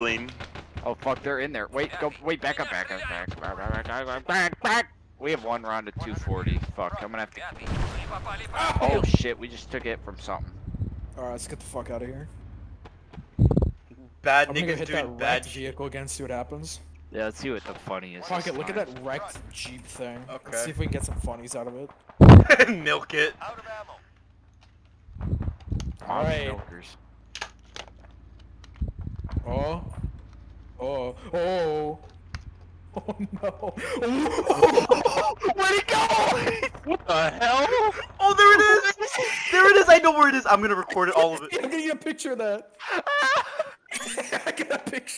Lean. Oh fuck, they're in there. Wait, go. Wait, back up, back up, back, back, back, back, back, back, back. We have one round of 240. Fuck, I'm gonna have to. Oh shit, we just took it from something. Alright, let's get the fuck out of here. Bad I'm gonna hit doing that bad wrecked shit. vehicle again, see what happens. Yeah, let's see what the funny is. Fuck it, look at that wrecked Jeep thing. Let's Okay. see if we can get some funnies out of it. Milk it. Mom's Alright. milkers. Oh. Oh. Oh. Oh no. Where'd it go? what the hell? Oh, there it is! There it is! I know where it is! I'm gonna record it, all of it. I'm gonna get a picture of that. I got a picture.